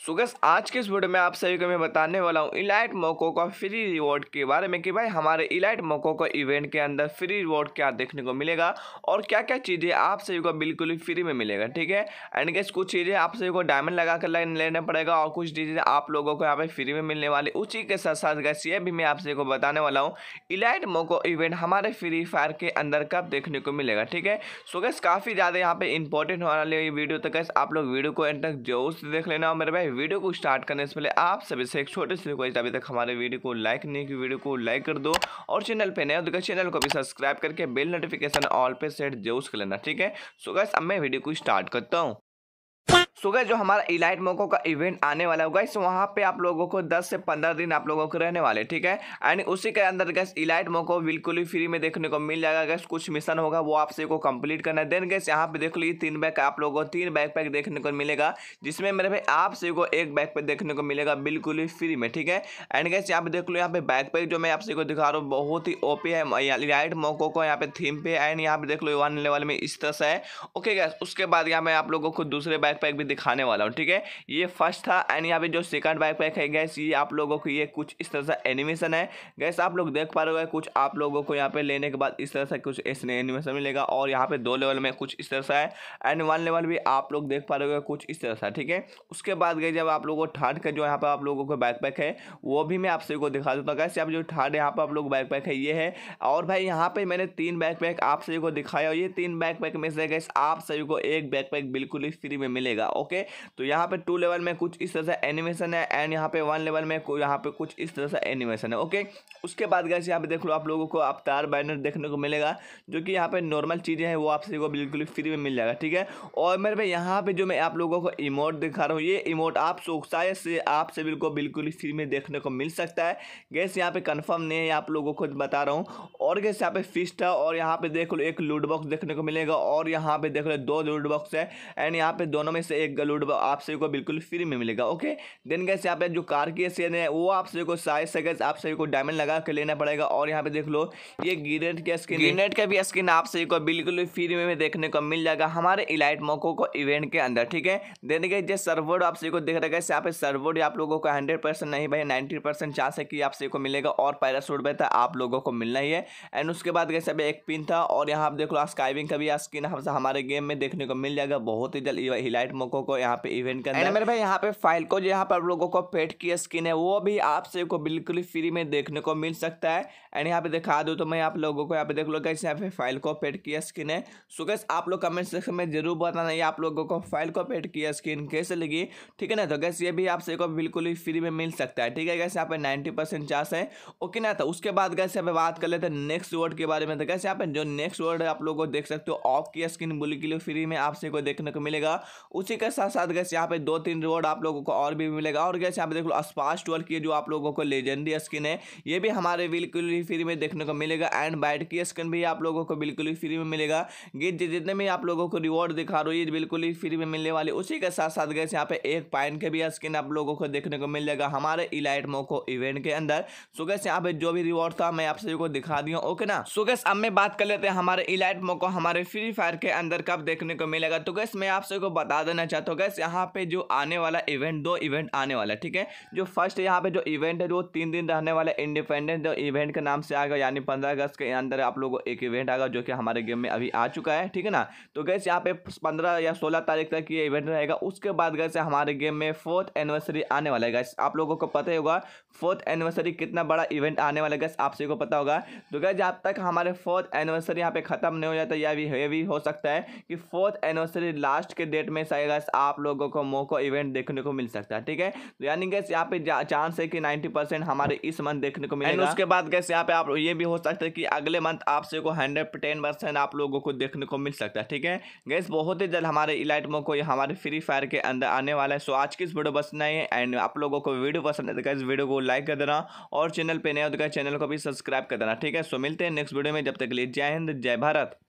सो गस आज के इस वीडियो में आप सभी को मैं बताने वाला हूँ इलाइट मोको का फ्री रिवॉर्ड के बारे में कि भाई हमारे इलाइट मोको का इवेंट के अंदर फ्री रिवॉर्ड क्या देखने को मिलेगा और क्या क्या चीज़ें आप सभी को बिल्कुल ही फ्री में मिलेगा, ठीक है? एंड गैस कुछ चीज़ें आप सभी को डायमंड लगा कर लेना पड़ेगा और कुछ चीज़ें आप लोगों को यहाँ पे फ्री में मिलने वाली। उसी के साथ साथ गैस ये भी मैं आप सभी को बताने वाला हूँ इलाइट मोको इवेंट हमारे फ्री फायर के अंदर कब देखने को मिलेगा, ठीक है? सो गैस काफ़ी ज़्यादा यहाँ पे इंपॉर्टेंट होने वाली वीडियो तो गैस आप लोग वीडियो को एंड तक ज़रूर से देख लेना मेरे भाई वीडियो को स्टार्ट करने से पहले आप सभी से एक छोटे से रिक्वेस्ट अभी तक हमारे वीडियो को लाइक नहीं की वीडियो को लाइक कर दो और चैनल पे नए तो चैनल को भी सब्सक्राइब करके बेल नोटिफिकेशन ऑल पे सेट ज़रूर कर लेना, ठीक है? सो गैस अब मैं वीडियो को स्टार्ट करता हूँ। सो गए जो हमारा इलाइट मोको का इवेंट आने वाला होगा इस वहाँ पे आप लोगों को 10 से 15 दिन आप लोगों को रहने वाले, ठीक है? एंड उसी के अंदर गैस इलाइट मोको बिल्कुल ही फ्री में देखने को मिल जाएगा गैस कुछ मिशन होगा, वो आपसे को कंप्लीट करना है। देन गैस यहाँ पे देख लीजिए, तीन बैग आप लोगों को, तीन बैग पैक देखने को मिलेगा, जिसमें मेरे भाई आप को एक बैग पैक देखने को मिलेगा बिल्कुल ही फ्री में, ठीक है? एंड गैस यहाँ पे देख लो, यहाँ पे बैग पैक जो मैं आपसे को दिखा रहा हूँ, बहुत ही ओपी है इलाइट मोको को यहाँ पे थीम पे एंड यहाँ पे देख लो वन लेवल में इस तरह से है। ओके गैस उसके बाद यहाँ मैं आप लोगों को दूसरे बैग पैक भी दिखाने वाला हूँ, ठीक है? ये फ़र्स्ट था एंड यहाँ पे जो सेकंड बैक पैक है गैस ये आप लोगों को ये कुछ इस तरह से एनिमेशन है। गैस आप लोग देख पा रहे हो कुछ आप लोगों को यहाँ पे लेने के बाद इस तरह से कुछ ऐसे एनिमेशन मिलेगा और यहाँ पे दो लेवल में कुछ इस तरह से है एंड वन लेवल भी आप लोग देख पा रहे हो कुछ इस तरह से ठीक है? उसके बाद गए जब आप लोगों को थर्ड का जो यहाँ पे आप लोगों को बैक पैक है, वो भी मैं आप सभी को दिखा देता हूँ। गैस आप जो थर्ड यहाँ पे आप लोग बैक पैक है, ये है और भाई यहाँ पे मैंने तीन बैक पैक आप सभी को दिखाया ये तीन बैक पैक में से गैस आप सभी को एक बैक पैक बिल्कुल ही फ्री में मिलेगा ओके तो यहाँ पे टू लेवल में कुछ इस तरह से एनिमेशन है एंड यहाँ पे वन लेवल में यहाँ पे कुछ इस तरह से एनिमेशन है ओके उसके बाद गैस यहाँ पे देख लो आप लोगों को अवतार बैनर देखने को मिलेगा जो कि यहाँ पे नॉर्मल चीज़ें हैं वो आपसे को बिल्कुल फ्री में मिल जाएगा ठीक है और मेरे भाई यहाँ पे जो मैं आप लोगों को इमोट दिखा रहा हूँ ये इमोट आप शायद से आप सभी को बिल्कुल फ्री में देखने को मिल सकता है गैस यहाँ पे कन्फर्म नहीं है आप लोगों को बता रहा हूँ और गैस यहाँ पे फिस्ट है और यहाँ पे देख लो एक लूड बॉक्स देखने को मिलेगा और यहाँ पे देख लो दो लूड बॉक्स है एंड यहाँ पे दोनों में से एक लूड बॉक्स आप सभी को बिल्कुल फ्री में मिलेगा, ओके? देन गैस यहाँ पे जो कार की स्किन है, वो आप सभी को साइज़ से गैस आप सभी को डायमंड लगा के लेना पड़ेगा। और यहाँ पे देख लो, ये गिरेट की स्किन गिरेट का भी स्किन आप सभी को बिल्कुल फ्री में देखने को मिल जाएगा हमारे इलाइट मोको को इवेंट के अंदर, ठीक है? देन गए जो सर्वोड आप सभी को देख रहे यहाँ पे सर्वोड आप लोगों को हंड्रेड परसेंट नहीं भाई नाइन्टी परसेंट चांस है कि आप सभी को मिलेगा और पैरासूट भी था, आप लोगों को मिलना ही है। एंड उसके बाद गैस अभी एक पिन था, और यहाँ आप देख लो स्काइविंग का भी स्किन हमारे गेम में देखने को मिल जाएगा, बहुत ही जल्द इलाइट मोको को यहाँ पे इवेंट के अंदर। मेरे भाई यहाँ पे फ़ाइल को जो यहाँ पर लोगों को पेट की स्किन है वो भी आप से को बिल्कुल फ्री में देखने को मिल सकता है। एंड यहाँ पे दिखा दूँ तो मैं आप लोगों को यहाँ पे देख लो कैसे यहाँ पे फ़ाइल को पेट की स्किन है। सो गैस आप लोग कमेंट सेक्शन में ज़रूर बताना ये आप लोगों को फ़ाइल को पेट की स्किन कैसे लगी। ठीक है ना? तो गैस ये भी आप से को बिल्कुल ही फ्री में मिल सकता है। ठीक है गैस यहाँ पे नाइन्टी परसेंट चांस है। ओके ना? तो उसके बाद गैस यहाँ पे बात कर लेते हैं नेक्स्ट वर्ड के बारे में। तो गैस यहाँ पे जो नेक्स्ट वर्ड आप लोग को देख सकते हो ऑफ़ की स्किन बुली के लिए फ्री में आपसे को देखने को मिलेगा। उसी के साथ साथ गैस यहाँ पे दो तीन रिवॉर्ड आप लोगों को और भी मिलेगा। और गैस यहाँ पे देख लो स्पास ट्वेल्व की जो आप लोगों को लेजेंडरी स्किन है, ये भी हमारे बिल्कुल ही फ्री में देखने को मिलेगा। एंड बाइट की स्किन भी आप लोगों को बिल्कुल ही फ्री में मिलेगा। ये जितने भी आप लोगों को रिवॉर्ड दिखा रहा हूँ बिल्कुल ही फ्री में मिलने वाली। उसी के साथ साथ गैस यहाँ पे एक पाइन के भी स्किन आप लोगों को देखने को मिल जाएगा हमारे इलाइट मोको इवेंट के अंदर। सो गैस यहाँ पे जो भी रिवॉर्ड था, मैं आप सभी को दिखा दिया ओके ना? सो गैस अब मैं बात कर लेते हैं हमारे इलाइट मोको हमारे फ्री फायर के अंदर कब देखने को मिलेगा। तो गैस मैं आप सभी को बता देना चाहता हूँ गैस यहाँ पे जो आने वाला इवेंट दो इवेंट आने वाला है, ठीक है? जो फ़र्स्ट यहाँ पे जो इवेंट है, जो तीन दिन रहने वाला इंडिपेंडेंट इवेंट के नाम से आएगा, यानी पंद्रह अगस्त के अंदर आप लोगों को एक इवेंट आएगा, जो कि हमारे गेम में अभी आ चुका है, ठीक है ना? तो गैस यहाँ पे पंद्रह या सोलह तारीख तक ये इवेंट रहेगा। उसके बाद गैस हमारे गेम में फोर्थ एनिवर्सरी आने वाला है गैस आप लोगों को पता ही होगा फोर्थ एनिवर्सरी कितना बड़ा इवेंट आने वाला है गैस आप सभी को पता होगा। तो गैस जब तक हमारे फोर्थ एनिवर्सरी यहाँ पे खत्म नहीं हो जाता या भी हो सकता है कि फोर्थ एनिवर्सरी लास्ट के डेट में गैस आप लोगों को मोको इवेंट देखने को मिल सकता है, ठीक है? तो यानी गैस यहाँ पे चांस है कि नाइन्टी परसेंट हमारे इस मंथ देखने को मिलेगा। उसके बाद गैस यहाँ पे आप, ये भी हो सकता है कि अगले मंथ आपसे को हंड्रेड टेन परसेंट आप लोगों को देखने को मिल सकता है, ठीक है? गैस बहुत ही जल्द हमारे इलाइट मो को हमारे फ्री फायर के अंदर आने वाला है। सो आज की इस वीडियो बस नहीं है एंड आप लोगों को वीडियो पसंद है तो इस वीडियो को लाइक कर देना। और चैनल पे नया तो चैनल को भी सब्सक्राइब कर देना, ठीक है? सो मिलते हैं नेक्स्ट वीडियो में। जब तक लिए जय हिंद, जय भारत।